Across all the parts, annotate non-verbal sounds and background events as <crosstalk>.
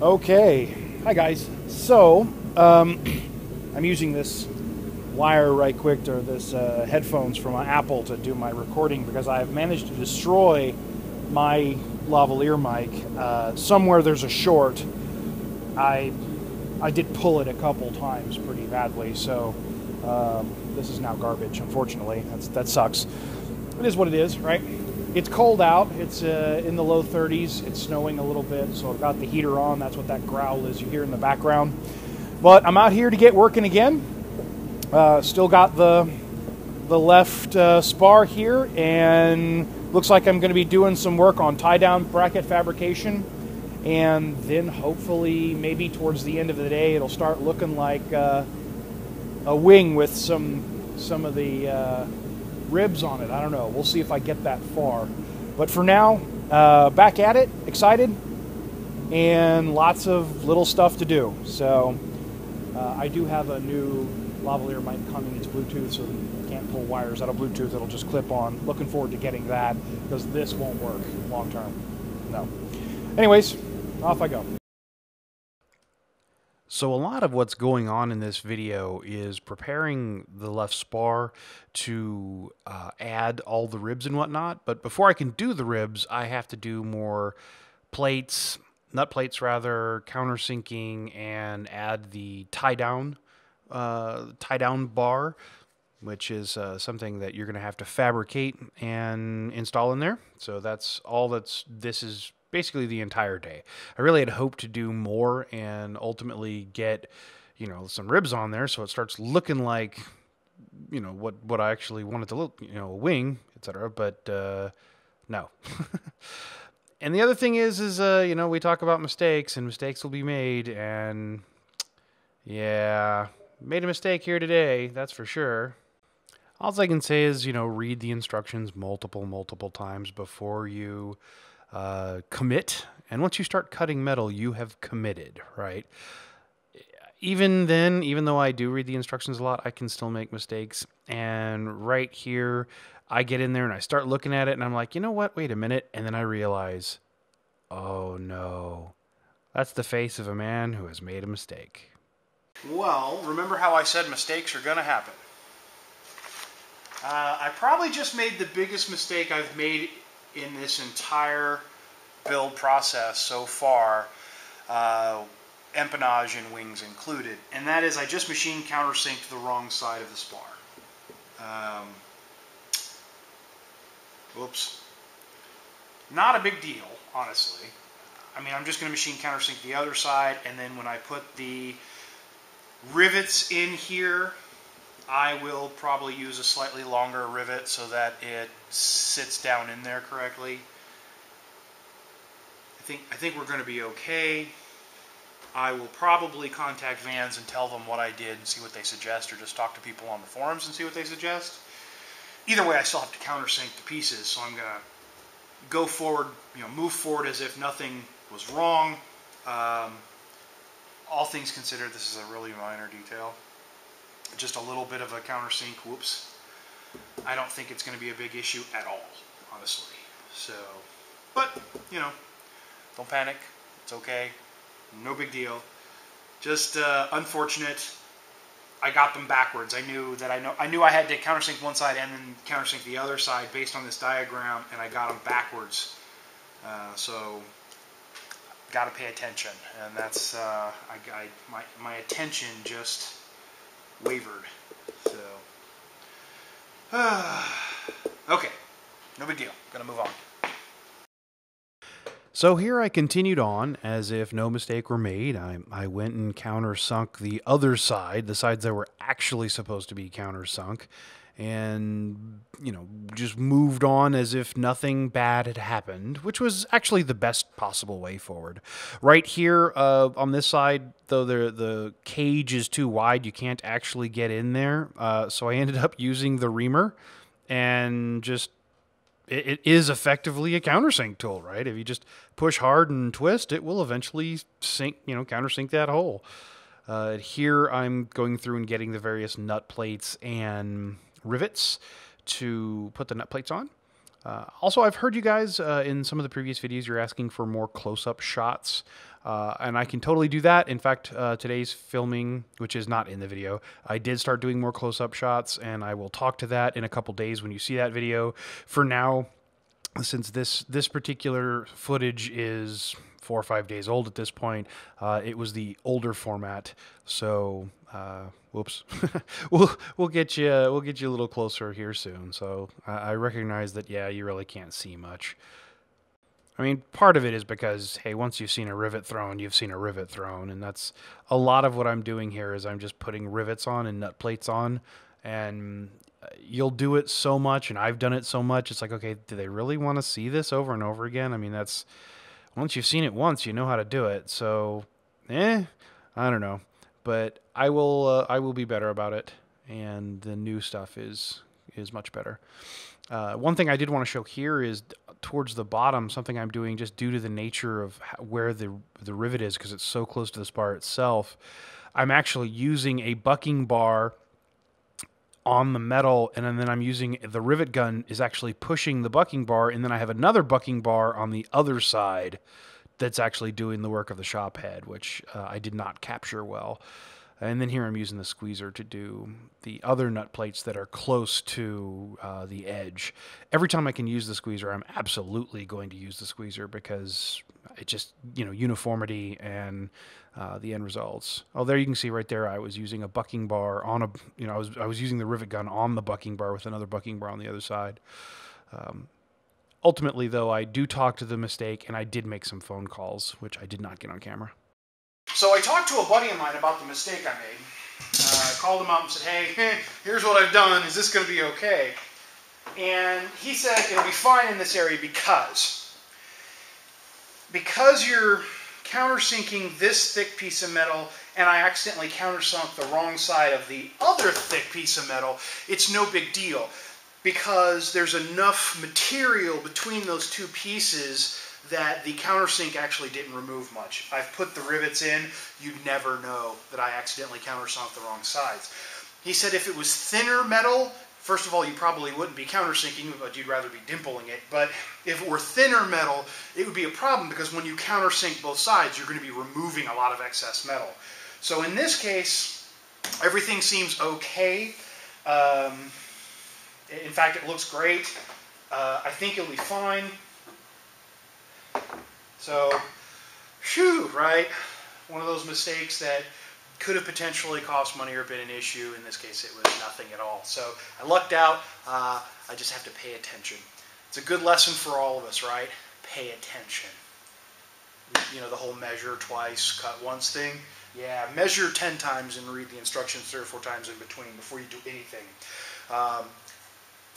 Okay, hi guys. So, um, <clears throat> I'm using this wire right quick or this uh, headphones from Apple to do my recording because I've managed to destroy my lavalier mic. Uh, somewhere there's a short. I I did pull it a couple times pretty badly, so um, this is now garbage. Unfortunately, That's, that sucks. It is what it is, right? It's cold out. It's uh, in the low 30s. It's snowing a little bit, so I've got the heater on. That's what that growl is you hear in the background. But I'm out here to get working again. Uh, still got the the left uh, spar here, and looks like I'm going to be doing some work on tie down bracket fabrication. And then hopefully, maybe towards the end of the day, it'll start looking like uh, a wing with some some of the uh, ribs on it. I don't know. We'll see if I get that far. But for now, uh, back at it, excited, and lots of little stuff to do. So uh, I do have a new lavalier mic coming. It's Bluetooth, so you can't pull wires out of Bluetooth. It'll just clip on. Looking forward to getting that because this won't work long term. No. Anyways, off I go. So a lot of what's going on in this video is preparing the left spar to uh, add all the ribs and whatnot. But before I can do the ribs, I have to do more plates, nut plates rather, countersinking, and add the tie down, uh, tie down bar, which is uh, something that you're going to have to fabricate and install in there. So that's all that's this is basically the entire day. I really had hoped to do more and ultimately get, you know, some ribs on there so it starts looking like, you know, what what I actually wanted to look, you know, a wing, etc. But uh, no. <laughs> and the other thing is, is uh, you know, we talk about mistakes and mistakes will be made, and yeah, made a mistake here today. That's for sure. All I can say is, you know, read the instructions multiple, multiple times before you uh, commit. And once you start cutting metal, you have committed, right? Even then, even though I do read the instructions a lot, I can still make mistakes. And right here, I get in there and I start looking at it and I'm like, you know what? Wait a minute. And then I realize, oh no, that's the face of a man who has made a mistake. Well, remember how I said mistakes are going to happen? Uh, I probably just made the biggest mistake I've made in this entire build process so far, uh, empennage and wings included, and that is I just machine countersinked the wrong side of the spar. Um, whoops. Not a big deal, honestly. I mean, I'm just going to machine countersink the other side, and then when I put the rivets in here, I will probably use a slightly longer rivet so that it sits down in there correctly. I think I think we're going to be okay. I will probably contact Van's and tell them what I did and see what they suggest, or just talk to people on the forums and see what they suggest. Either way, I still have to countersink the pieces, so I'm going to go forward, you know, move forward as if nothing was wrong. Um, all things considered, this is a really minor detail just a little bit of a countersink, whoops. I don't think it's going to be a big issue at all, honestly. So, but, you know, don't panic. It's okay. No big deal. Just uh, unfortunate. I got them backwards. I knew that I know I knew I had to countersink one side and then countersink the other side based on this diagram, and I got them backwards. Uh, so got to pay attention, and that's uh, I, I, my my attention just wavered. So, <sighs> okay, no big deal. Gonna move on. So here I continued on as if no mistake were made. I, I went and countersunk the other side, the sides that were actually supposed to be countersunk, and you know just moved on as if nothing bad had happened which was actually the best possible way forward. Right here uh, on this side though the the cage is too wide you can't actually get in there. Uh, so i ended up using the reamer and just it, it is effectively a countersink tool right? If you just push hard and twist it will eventually sink you know countersink that hole. Uh, here i'm going through and getting the various nut plates and rivets to put the nut plates on. Uh, also, I've heard you guys uh, in some of the previous videos, you're asking for more close up shots. Uh, and I can totally do that. In fact, uh, today's filming, which is not in the video, I did start doing more close up shots, and I will talk to that in a couple days when you see that video. For now, since this this particular footage is four or five days old at this point. Uh, it was the older format, so uh, whoops. <laughs> we'll we'll get you we'll get you a little closer here soon. So I, I recognize that yeah, you really can't see much. I mean, part of it is because hey, once you've seen a rivet thrown, you've seen a rivet thrown, and that's a lot of what I'm doing here. Is I'm just putting rivets on and nut plates on, and you'll do it so much, and I've done it so much. It's like, okay, do they really want to see this over and over again? I mean, that's once you've seen it once, you know how to do it. So, eh, I don't know, but I will. Uh, I will be better about it, and the new stuff is is much better. Uh, one thing I did want to show here is towards the bottom, something I'm doing just due to the nature of where the the rivet is because it's so close to the spar itself. I'm actually using a bucking bar on the metal and then I'm using the rivet gun is actually pushing the bucking bar and then I have another bucking bar on the other side that's actually doing the work of the shop head which uh, I did not capture well and then here I'm using the squeezer to do the other nut plates that are close to uh, the edge. Every time I can use the squeezer, I'm absolutely going to use the squeezer because it just, you know, uniformity and uh, the end results. Oh, there you can see right there, I was using a bucking bar on a, you know, I was, I was using the rivet gun on the bucking bar with another bucking bar on the other side. Um, ultimately, though, I do talk to the mistake and I did make some phone calls, which I did not get on camera. So I talked to a buddy of mine about the mistake I made. Uh, called him up and said, hey, <laughs> here's what I've done. Is this going to be okay? And he said it'll be fine in this area because because you're countersinking this thick piece of metal and I accidentally countersunk the wrong side of the other thick piece of metal, it's no big deal because there's enough material between those two pieces that the countersink actually didn't remove much. I've put the rivets in, you'd never know that I accidentally countersunk the wrong sides. He said if it was thinner metal, first of all, you probably wouldn't be countersinking, but you'd rather be dimpling it. But if it were thinner metal, it would be a problem because when you countersink both sides, you're going to be removing a lot of excess metal. So in this case, everything seems okay. Um, in fact, it looks great. Uh, I think it'll be fine. So, whew, right? One of those mistakes that could have potentially cost money or been an issue. In this case, it was nothing at all. So I lucked out. Uh, I just have to pay attention. It's a good lesson for all of us, right? Pay attention. You know, the whole measure twice, cut once thing. Yeah, measure 10 times and read the instructions three or four times in between before you do anything. Um,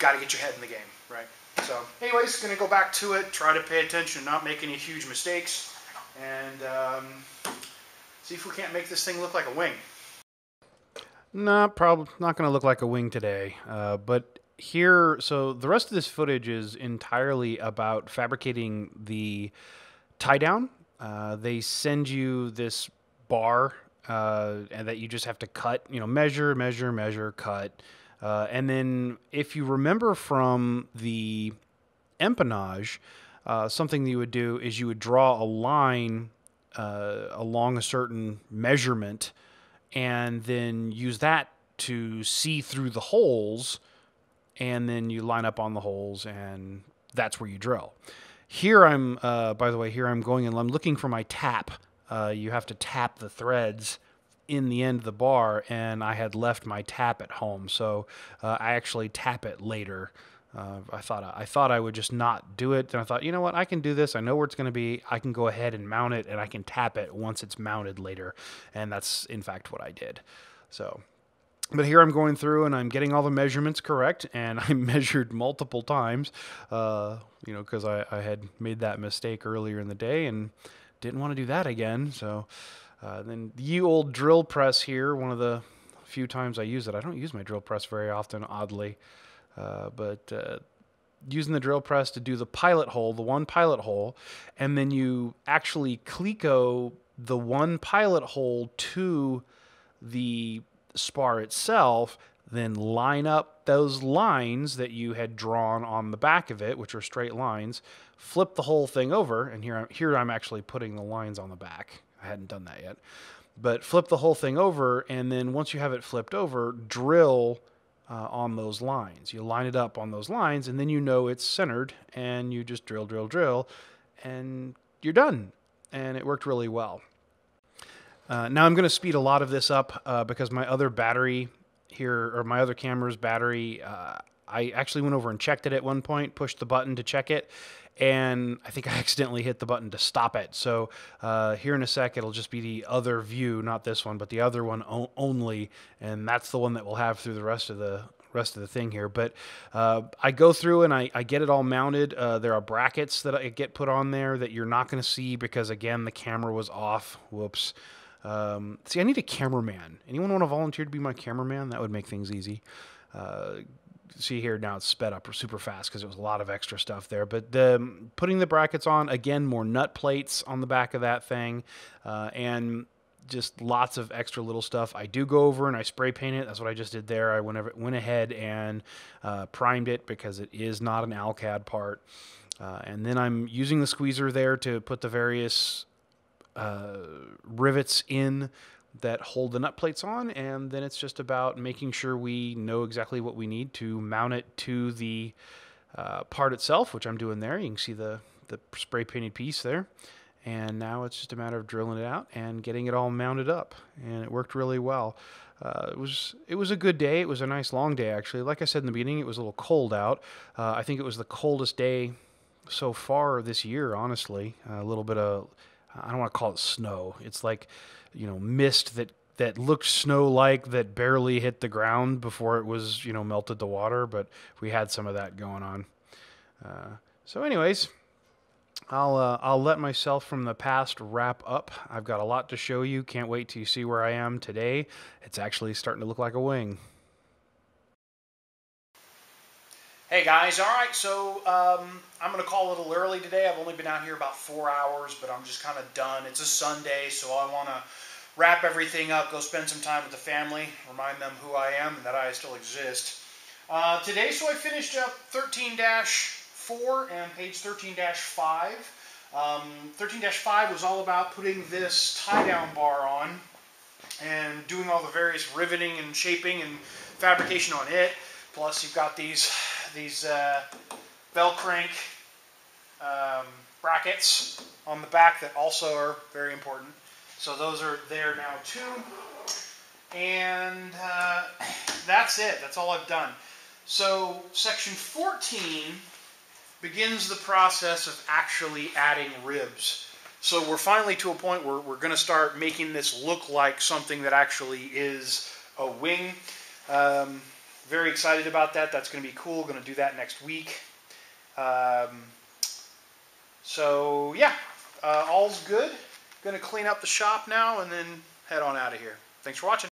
Got to get your head in the game, right? So, anyways, going to go back to it, try to pay attention, not make any huge mistakes, and um, see if we can't make this thing look like a wing. Nah, probably not going to look like a wing today. Uh, but here, so the rest of this footage is entirely about fabricating the tie down. Uh, they send you this bar, uh, and that you just have to cut. You know, measure, measure, measure, cut. Uh, and then, if you remember from the empennage, uh, something that you would do is you would draw a line uh, along a certain measurement and then use that to see through the holes. And then you line up on the holes, and that's where you drill. Here I'm, uh, by the way, here I'm going and I'm looking for my tap. Uh, you have to tap the threads in the end of the bar, and I had left my tap at home, so uh, I actually tap it later. Uh, I thought I thought I would just not do it. And I thought, you know what, I can do this. I know where it's going to be. I can go ahead and mount it, and I can tap it once it's mounted later. And that's in fact what I did. So, but here I'm going through and I'm getting all the measurements correct, and <laughs> I measured multiple times. Uh, you know, because I, I had made that mistake earlier in the day and didn't want to do that again. So. Uh, then the old drill press here, one of the few times I use it. I don't use my drill press very often, oddly. Uh, but uh, using the drill press to do the pilot hole, the one pilot hole, and then you actually cleco the one pilot hole to the spar itself. then line up those lines that you had drawn on the back of it, which are straight lines, flip the whole thing over, and here I'm, here I'm actually putting the lines on the back. I hadn't done that yet. But flip the whole thing over, and then once you have it flipped over, drill uh, on those lines. You line it up on those lines, and then you know it's centered, and you just drill, drill, drill, and you're done. And it worked really well. Uh, now I'm going to speed a lot of this up uh, because my other battery here, or my other camera's battery, uh, I actually went over and checked it at one point, pushed the button to check it, and I think I <laughs> accidentally hit the button to stop it. So uh, here in a sec, it'll just be the other view, not this one, but the other one only, and that's the one that we'll have through the rest of the rest of the thing here. But uh, I go through and I, I get it all mounted. Uh, there are brackets that I get put on there that you're not going to see because again the camera was off. Whoops. Um, see, I need a cameraman. Anyone want to volunteer to be my cameraman? That would make things easy. Uh, see here now it's sped up super fast because it was a lot of extra stuff there. But the, putting the brackets on again, more nut plates on the back of that thing, uh, and just lots of extra little stuff. I do go over and I spray paint it. That's what I just did there. I went, over, went ahead and uh, primed it because it is not an Alclad part. Uh, and then I'm using the squeezer there to put the various uh, rivets in that hold the nut plates on, and then it's just about making sure we know exactly what we need to mount it to the uh, part itself, which I'm doing there. You can see the, the spray painted piece there. And now it's just a matter of drilling it out and getting it all mounted up. And it worked really well. Uh, it was it was a good day. It was a nice long day actually. Like I said in the beginning, it was a little cold out. Uh, I think it was the coldest day so far this year. Honestly, a little bit of I don't want to call it snow. It's like, you know, mist that that looked snow-like that barely hit the ground before it was, you know, melted to water. But we had some of that going on. Uh, so, anyways, I'll uh, I'll let myself from the past wrap up. I've got a lot to show you. Can't wait till you see where I am today. It's actually starting to look like a wing. Hey guys, all right, so um, I'm going to call a little early today. I've only been out here about four hours, but I'm just kind of done. It's a Sunday, so I want to wrap everything up, go spend some time with the family, remind them who I am and that I still exist. Uh, today, so I finished up 13 4 and page 13 5. Um, 13 5 was all about putting this tie down bar on and doing all the various riveting and shaping and fabrication on it. Plus, you've got these these uh, crank um, brackets on the back that also are very important. So those are there now too. And uh, <clears throat> that's it. That's all I've done. So section 14 begins the process of actually adding ribs. So we're finally to a point where we're going to start making this look like something that actually is a wing. Um, very excited about that. That's going to be cool. Going to do that next week. Um, so yeah, uh, all's good. Going to clean up the shop now and then head on out of here. Thanks for watching.